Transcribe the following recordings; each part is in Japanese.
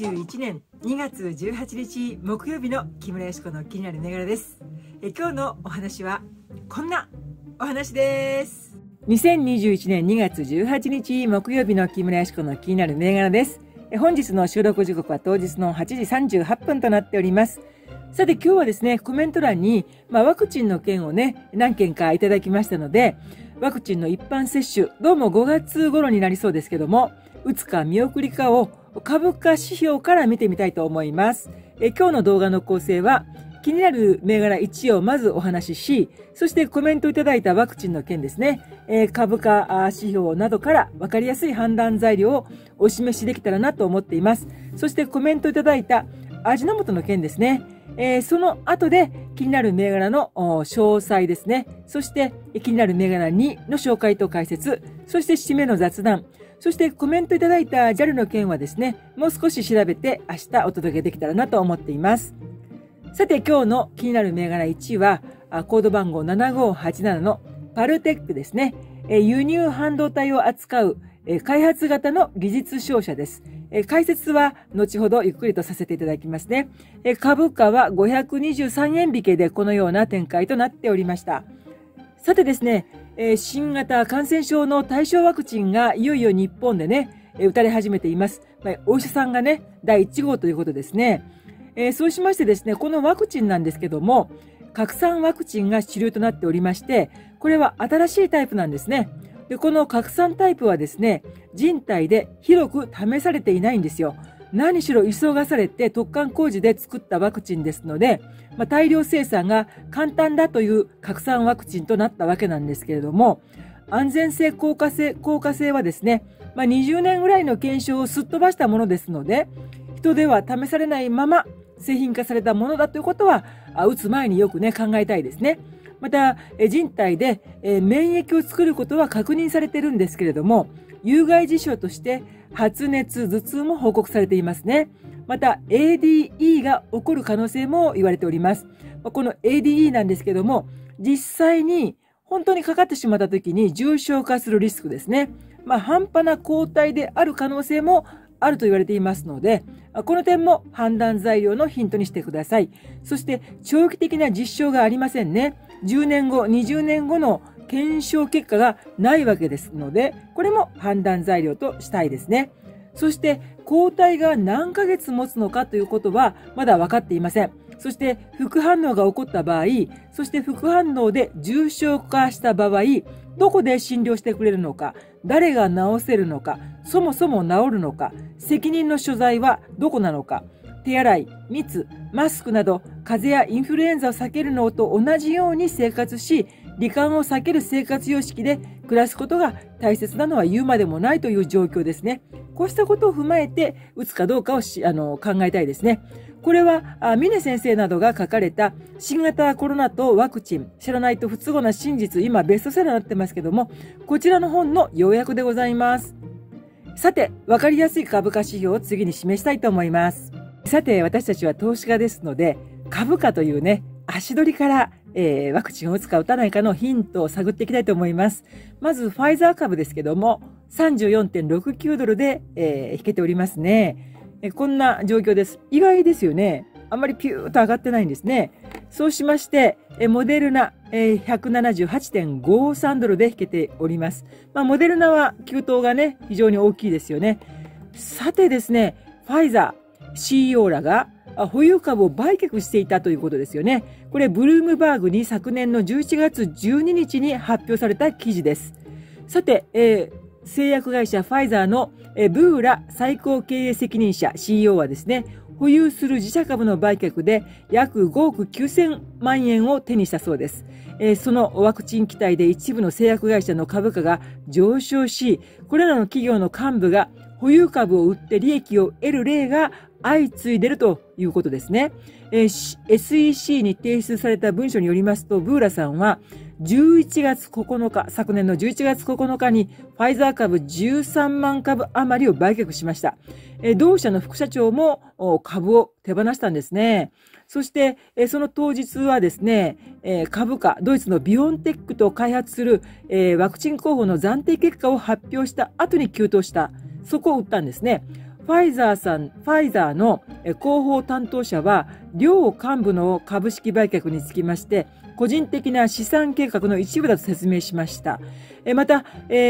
2021年2月18日木曜日の木村よしこの気になる銘柄です。え今日のお話はこんなお話です。2021年2月18日木曜日の木村よしこの気になる銘柄です。え本日の収録時刻は当日の8時38分となっております。さて今日はですね、コメント欄に、まあ、ワクチンの件をね、何件かいただきましたので、ワクチンの一般接種、どうも5月頃になりそうですけども、打つか見送りかを株価指標から見てみたいと思います。え今日の動画の構成は、気になる銘柄1をまずお話しし、そしてコメントいただいたワクチンの件ですね、え株価指標などから分かりやすい判断材料をお示しできたらなと思っています。そしてコメントいただいた味の素の件ですね、えー、その後で気になる銘柄の詳細ですね。そして気になる銘柄2の紹介と解説、そして締めの雑談、そしてコメントいただいた JAL の件はですね、もう少し調べて明日お届けできたらなと思っています。さて今日の気になる銘柄1は、コード番号7587のパルテックですね。輸入半導体を扱う開発型の技術商社です。解説は後ほどゆっくりとさせていただきますね。株価は523円引けでこのような展開となっておりました。さてですね、新型感染症の対象ワクチンがいよいよ日本でね、打たれ始めています。お医者さんがね、第1号ということですね。そうしましてですね、このワクチンなんですけども、拡散ワクチンが主流となっておりまして、これは新しいタイプなんですね。で、この拡散タイプはですね、人体で広く試されていないんですよ。何しろ急がされて特貫工事で作ったワクチンですので、まあ、大量生産が簡単だという拡散ワクチンとなったわけなんですけれども、安全性、効果性、効果性はですね、まあ、20年ぐらいの検証をすっ飛ばしたものですので、人では試されないまま製品化されたものだということは、打つ前によくね、考えたいですね。また、人体で免疫を作ることは確認されているんですけれども、有害事象として発熱、頭痛も報告されていますね。また ADE が起こる可能性も言われております。この ADE なんですけども、実際に本当にかかってしまった時に重症化するリスクですね。まあ、半端な抗体である可能性もあると言われていますので、この点も判断材料のヒントにしてください。そして長期的な実証がありませんね。10年後、20年後の検証結果がないわけですので、これも判断材料としたいですね。そして抗体が何ヶ月持つのかということはまだ分かっていません。そして副反応が起こった場合、そして副反応で重症化した場合、どこで診療してくれるのか、誰が治せるのか、そもそも治るのか、責任の所在はどこなのか、手洗い、密、マスクなど風邪やインフルエンザを避けるのと同じように生活し、罹患を避ける生活様式で暮らすことが大切なのは言うまでもないという状況ですね。こうしたことを踏まえて打つかどうかをあの考えたいですね。これは、峰先生などが書かれた新型コロナとワクチン、知らないと不都合な真実、今ベストセラーになってますけども、こちらの本の要約でございます。さて、わかりやすい株価指標を次に示したいと思います。さて、私たちは投資家ですので、株価というね、足取りからえー、ワクチンを打つか打たないかのヒントを探っていきたいと思います。まず、ファイザー株ですけども、34.69ドルで、えー、引けておりますね、えこんな状況です。意外ですよね。あんまりピューと上がってないんですね。そうしまして、えモデルナ、え、178.53ドルで引けております。まあ、モデルナは急騰がね、非常に大きいですよね。さてですね、ファイザー、CEO らが保有株を売却していたということですよね。これ、ブルームバーグに昨年の11月12日に発表された記事です。さて、えー、製薬会社ファイザーの、ブーラ最高経営責任者 CEO はですね、保有する自社株の売却で約5億9000万円を手にしたそうです。そのワクチン期待で一部の製薬会社の株価が上昇し、これらの企業の幹部が保有株を売って利益を得る例が相次いでるということですね。えー、SEC に提出された文書によりますと、ブーラさんは、11月9日、昨年の11月9日にファイザー株13万株余りを売却しました。同社の副社長も株を手放したんですね。そして、その当日はですね、株価、ドイツのビオンテックと開発するワクチン候補の暫定結果を発表した後に急騰した。そこを売ったんですね。ファイザーさん、ファイザーの広報担当者は、両幹部の株式売却につきまして、個人的な資産計画の一部だと説明しました。また、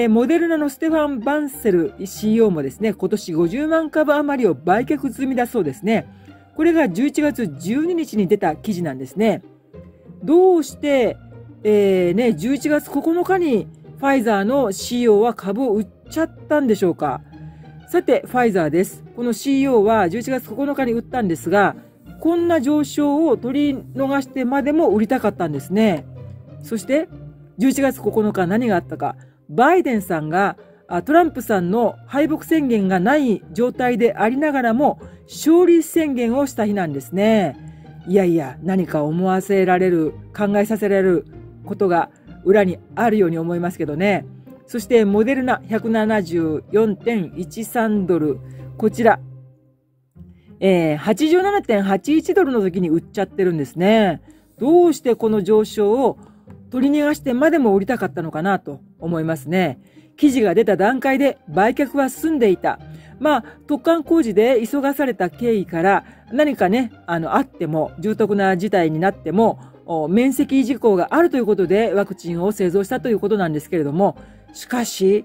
モデルナのステファン・バンセル CEO もですね、今年50万株余りを売却済みだそうですね。これが11月12日に出た記事なんですね。どうして、えー、ね、11月9日にファイザーの CEO は株を売っちゃったんでしょうか？さて、ファイザーです。この CEO は11月9日に売ったんですが、こんな上昇を取り逃してまでも売りたかったんですね。そして、11月9日何があったか。バイデンさんがトランプさんの敗北宣言がない状態でありながらも勝利宣言をした日なんですね。いやいや、何か思わせられる、考えさせられることが裏にあるように思いますけどね。そしてモデルナ174.13ドル。こちら、えー、87.81ドルの時に売っちゃってるんですね。どうしてこの上昇を取り逃がしてまでも売りたかったのかなと思いますね。記事が出た段階で売却は済んでいた。まあ、突貫工事で急がされた経緯から何かね、あの、あっても、重篤な事態になっても、面積事項があるということでワクチンを製造したということなんですけれども、しかし、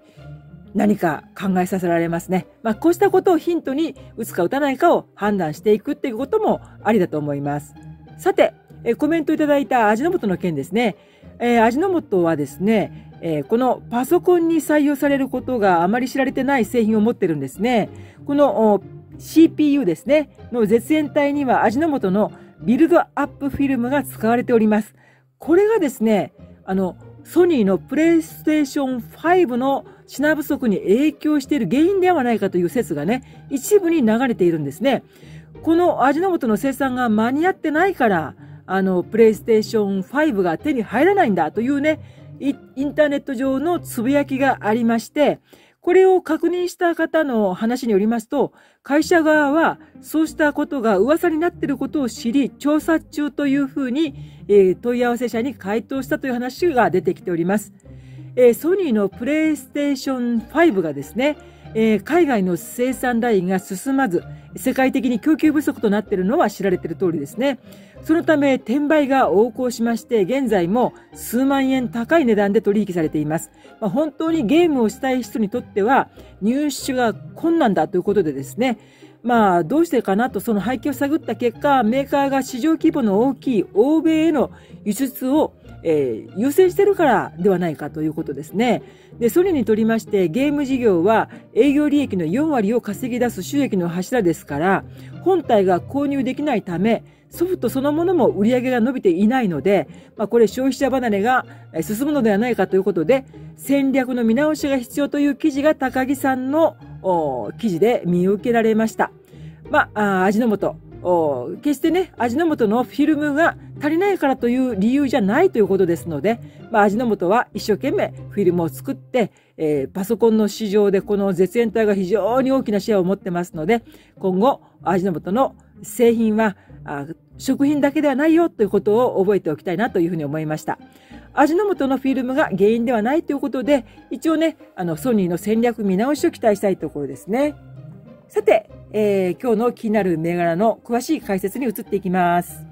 何か考えさせられますね。まあ、こうしたことをヒントに打つか打たないかを判断していくっていうこともありだと思います。さて、えコメントいただいた味の素の件ですね。えー、味の素はですね、えー、このパソコンに採用されることがあまり知られてない製品を持ってるんですね。この CPU ですね、の絶縁体には味の素のビルドアップフィルムが使われております。これがですね、あの、ソニーのプレイステーション5の品不足に影響している原因ではないかという説がね、一部に流れているんですね。この味の素の生産が間に合ってないから、あの、プレイステーション5が手に入らないんだというね、インターネット上のつぶやきがありまして、これを確認した方の話によりますと、会社側はそうしたことが噂になっていることを知り、調査中というふうに、え、問い合わせ者に回答したという話が出てきております。え、ソニーのプレイステーション5がですね、え、海外の生産ラインが進まず、世界的に供給不足となっているのは知られている通りですね。そのため転売が横行しまして、現在も数万円高い値段で取引されています。まあ、本当にゲームをしたい人にとっては入手が困難だということでですね、まあ、どうしてかなとその背景を探った結果、メーカーが市場規模の大きい欧米への輸出をえー、優先してるからではないかということですね。で、ソニーにとりまして、ゲーム事業は営業利益の4割を稼ぎ出す収益の柱ですから、本体が購入できないため、ソフトそのものも売り上げが伸びていないので、まあ、これ消費者離れが進むのではないかということで、戦略の見直しが必要という記事が高木さんの記事で見受けられました。まあ、味の素、決してね、味の素のフィルムが足りないからという理由じゃないということですので、まあ、味の素は一生懸命フィルムを作って、えー、パソコンの市場でこの絶縁体が非常に大きなシェアを持ってますので、今後、味の素の製品は食品だけではないよということを覚えておきたいなというふうに思いました。味の素のフィルムが原因ではないということで、一応ね、あの、ソニーの戦略見直しを期待したいところですね。さて、えー、今日の気になる銘柄の詳しい解説に移っていきます。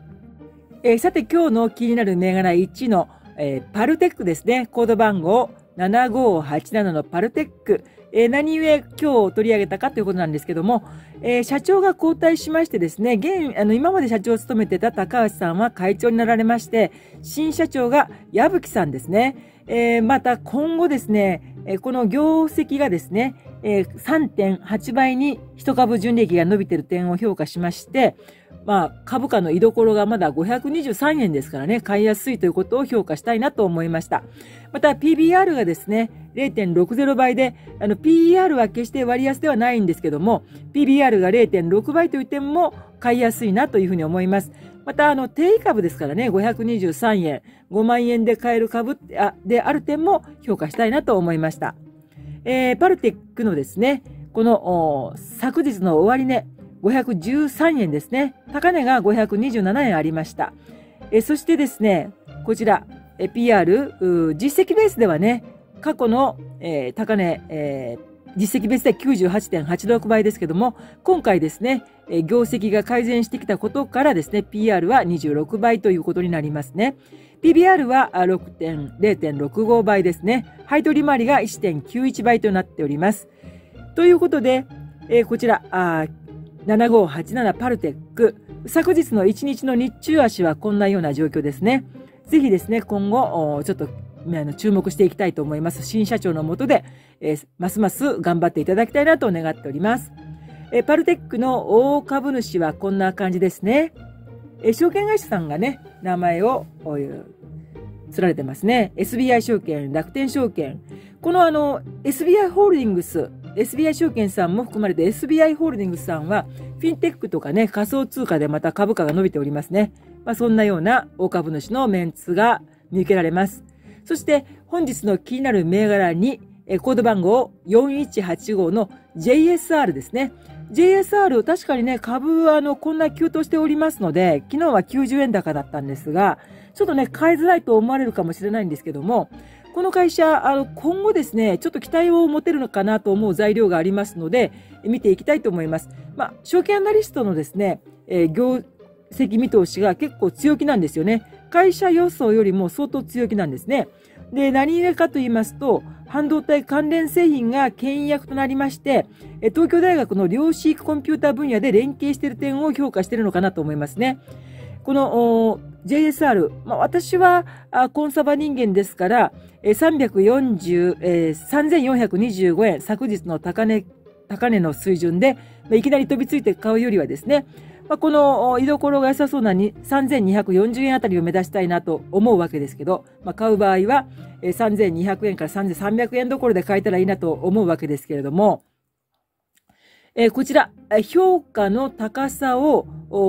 えー、さて今日の気になる銘柄1の、えー、パルテックですね。コード番号7587のパルテック。えー、何故今日取り上げたかということなんですけども、えー、社長が交代しましてですね、現、あの、今まで社長を務めてた高橋さんは会長になられまして、新社長が矢吹さんですね。えー、また今後ですね、えこの業績がですね、え3.8倍に一株純利益が伸びてる点を評価しまして、まあ、株価の居所がまだ523円ですからね、買いやすいということを評価したいなと思いました。また、PBR がですね、0.60倍で、あの PER は決して割安ではないんですけども、PBR が0.6倍という点も買いやすいなというふうに思います。また、あの、定位株ですからね、523円、5万円で買える株である点も評価したいなと思いました。えー、パルテックのですね、この昨日の終値、513円ですね。高値が527円ありました。えそしてですね、こちら、え PR、実績ベースではね、過去の、えー、高値、えー実績別で98.86倍ですけども、今回ですね、業績が改善してきたことからですね、PR は26倍ということになりますね。PBR は0.65倍ですね。配当利回りが1.91倍となっております。ということで、えー、こちら、7587パルテック。昨日の1日の日中足はこんなような状況ですね。ぜひですね、今後、ちょっと注目していきたいと思います。新社長のもとで、えー、ますます頑張っていただきたいなと願っております。えー、パルテックの大株主はこんな感じですね。えー、証券会社さんがね、名前をつられてますね。SBI 証券、楽天証券。このあの、SBI ホールディングス、SBI 証券さんも含まれて SBI ホールディングスさんは、フィンテックとかね、仮想通貨でまた株価が伸びておりますね。まあ、そんなような大株主のメンツが見受けられます。そして本日の気になる銘柄に、コード番号4185の JSR ですね。JSR、確かにね、株は、あの、こんな急騰しておりますので、昨日は90円高だったんですが、ちょっとね、買いづらいと思われるかもしれないんですけども、この会社、あの、今後ですね、ちょっと期待を持てるのかなと思う材料がありますので、見ていきたいと思います。まあ、証券アナリストのですね、えー、業績見通しが結構強気なんですよね。会社予想よりも相当強気なんですね。で、何故かと言いますと、半導体関連製品が牽引役となりまして、東京大学の量子コンピューター分野で連携している点を評価しているのかなと思いますね。この JSR、まあ、私はコンサバ人間ですから、340、えー、3425円、昨日の高値、高値の水準で、いきなり飛びついて買うよりはですね、まあ、この居所が良さそうな3240円あたりを目指したいなと思うわけですけど、まあ、買う場合は3200円から3300円どころで買えたらいいなと思うわけですけれども、えー、こちら、評価の高さを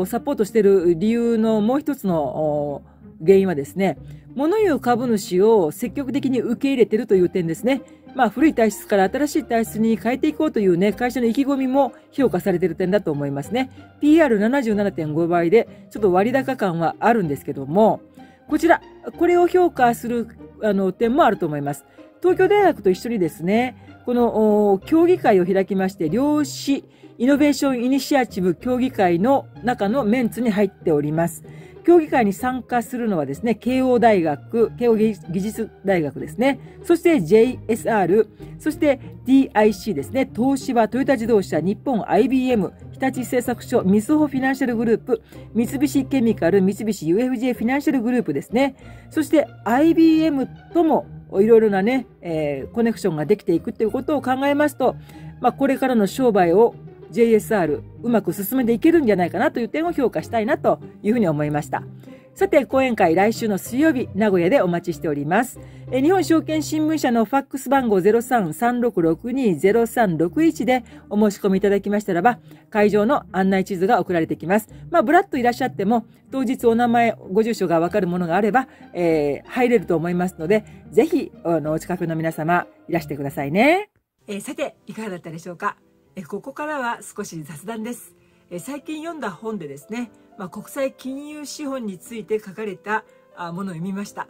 サポートしている理由のもう一つの原因はですね、物言う株主を積極的に受け入れてるという点ですね。まあ、古い体質から新しい体質に変えていこうというね、会社の意気込みも評価されてる点だと思いますね。PR77.5 倍で、ちょっと割高感はあるんですけども、こちら、これを評価するあの点もあると思います。東京大学と一緒にですね、この協議会を開きまして、量子イノベーションイニシアチブ協議会の中のメンツに入っております。協議会に参加するのはですね、慶応大学、慶応技術大学ですね、そして JSR、そして DIC ですね、東芝、トヨタ自動車、日本 IBM、日立製作所、みずほフィナンシャルグループ、三菱ケミカル、三菱 UFJ フィナンシャルグループですね、そして IBM ともいろいろなね、えー、コネクションができていくっていうことを考えますと、まあ、これからの商売を JSR うまく進めていけるんじゃないかなという点を評価したいなというふうに思いました。さて、講演会来週の水曜日、名古屋でお待ちしております。え日本証券新聞社のファックス番号0336620361でお申し込みいただきましたらば、会場の案内地図が送られてきます。まあ、ブラッといらっしゃっても、当日お名前、ご住所がわかるものがあれば、えー、入れると思いますので、ぜひ、あの、お近くの皆様、いらしてくださいね。えー、さて、いかがだったでしょうか？えここからは少し雑談です。え最近読んだ本でですね、まあ、国際金融資本について書かれたあものを読みました。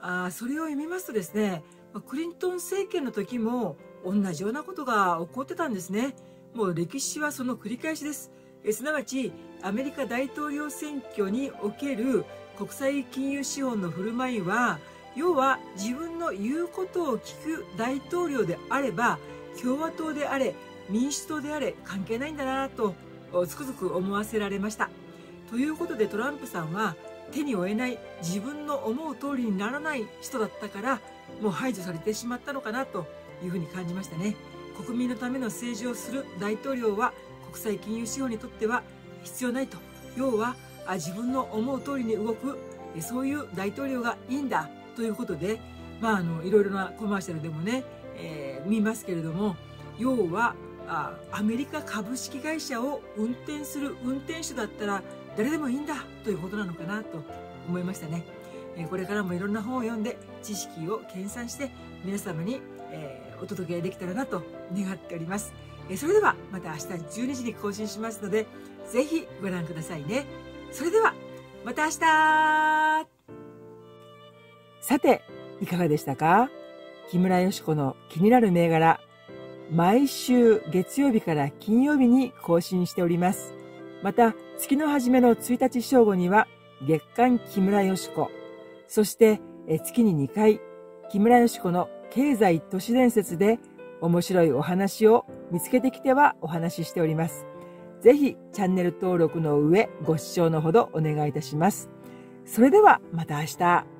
あそれを読みますとですね、まクリントン政権の時も同じようなことが起こってたんですね。もう歴史はその繰り返しです。えすなわちアメリカ大統領選挙における国際金融資本の振る舞いは要は自分の言うことを聞く大統領であれば共和党であれ民主党であれ関係ないんだなとつくづく思わせられました。ということでトランプさんは手に負えない自分の思う通りにならない人だったからもう排除されてしまったのかなというふうに感じましたね。国民のための政治をする大統領は国際金融資本にとっては必要ないと。要は自分の思う通りに動くそういう大統領がいいんだということで、まあ、あのいろいろなコマーシャルでもね、えー、見ますけれども要はあアメリカ株式会社を運転する運転手だったら誰でもいいんだということなのかなと思いましたね。これからもいろんな本を読んで知識を計算して皆様に、えお届けできたらなと願っております。それではまた明日12時に更新しますのでぜひご覧くださいね。それではまた明日さて、いかがでしたか？木村よしこの気になる銘柄、毎週月曜日から金曜日に更新しております。また、月の初めの1日正午には月刊木村よしこ、そして月に2回、木村よしこの経済都市伝説で面白いお話を見つけてきてはお話ししております。ぜひチャンネル登録の上ご視聴のほどお願いいたします。それではまた明日。